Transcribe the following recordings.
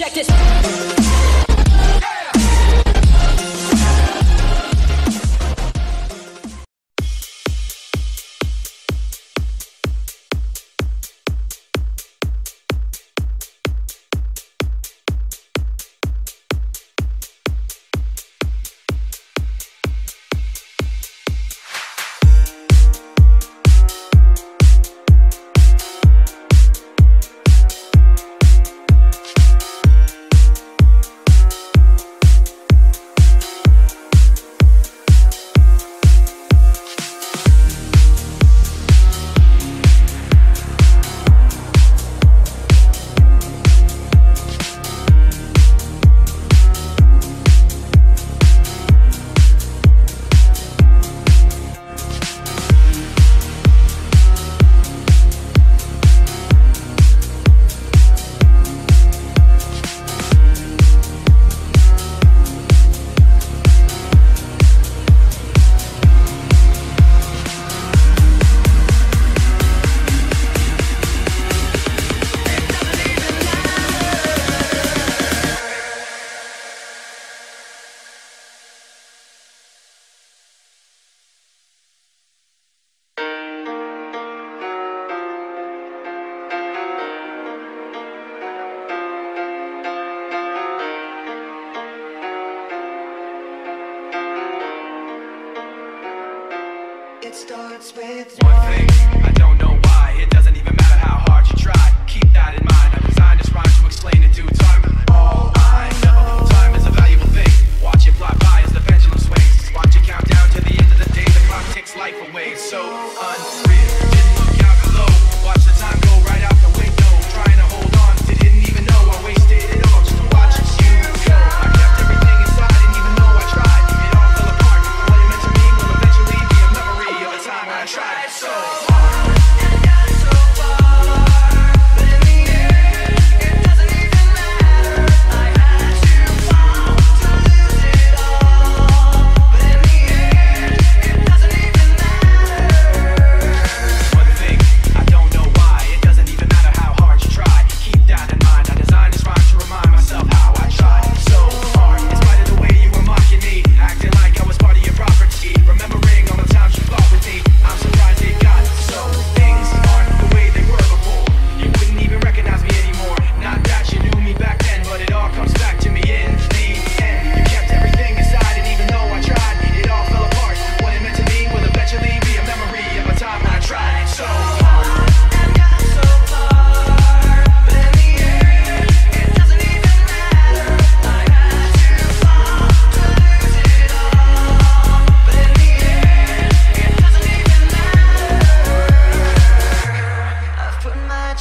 Check this.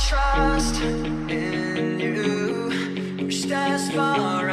trust in you, reached as far